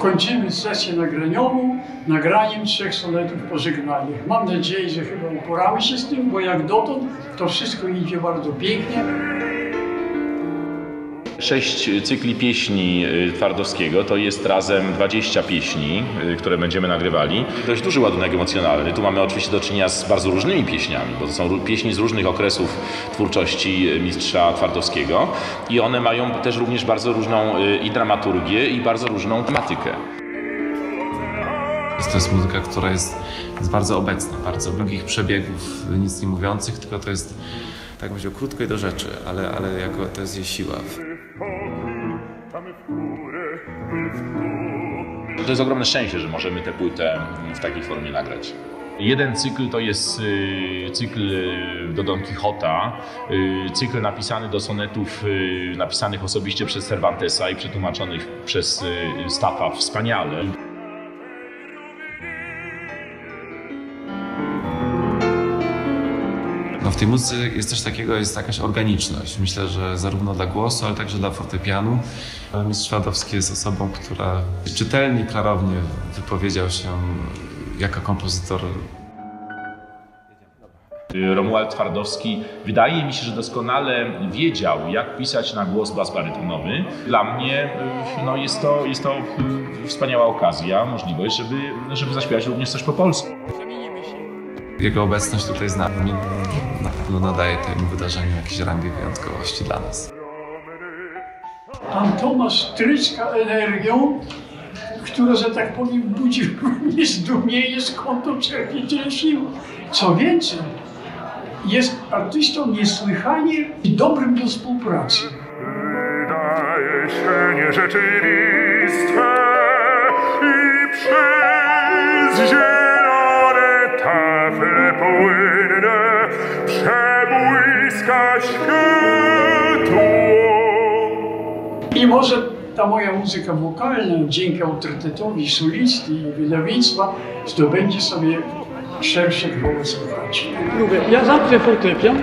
kończymy sesję nagraniową nagraniem trzech sonetów pożegnalnych. Mam nadzieję, że chyba uporamy się z tym, bo jak dotąd to wszystko idzie bardzo pięknie. Sześć cykli pieśni y, Twardowskiego to jest razem 20 pieśni, y, które będziemy nagrywali. Dość duży ładunek emocjonalny. Tu mamy oczywiście do czynienia z bardzo różnymi pieśniami, bo to są pieśni z różnych okresów twórczości y, mistrza Twardowskiego i one mają też również bardzo różną i dramaturgię i bardzo różną tematykę. To jest muzyka, która jest, jest bardzo obecna, bardzo długich przebiegów, nic nie mówiących, tylko to jest, tak powiedział, krótko i do rzeczy, ale, ale jako to jest jej siła. To jest ogromne szczęście, że możemy tę płytę w takiej formie nagrać. Jeden cykl to jest y, cykl y, do Don Quixota, y, cykl napisany do sonetów napisanych osobiście przez Cervantesa i przetłumaczonych przez Staffa wspaniale. W tej muzyce jest coś takiego, jest jakaś organiczność. Myślę, że zarówno dla głosu, ale także dla fortepianu. Mistrz Szwadowski jest osobą, która czytelnie, klarownie wypowiedział się jako kompozytor Romuald Twardowski wydaje mi się, że doskonale wiedział, jak pisać na głos bas barytonowy. Dla mnie y, no, jest to, jest to y, wspaniała okazja, możliwość, żeby, żeby zaśpiewać również coś po polsku. Jego obecność tutaj z nami na pewno nadaje temu wydarzeniu jakieś rangę wyjątkowości dla nas. Pan Tomasz tryska energią, która, że tak powiem, budzi mnie zdumienie, skąd to czerpie tyle sił. Co więcej, jest artystą niesłychanie dobrym do współpracy. Wydaje się nierzeczywiste i przez zielone przebłyska światło. I może ta moja muzyka wokalna dzięki autorytetowi solisty i wydawnictwa zdobędzie sobie szerszy wobec słuchaczy. Ja zamknę fortepian,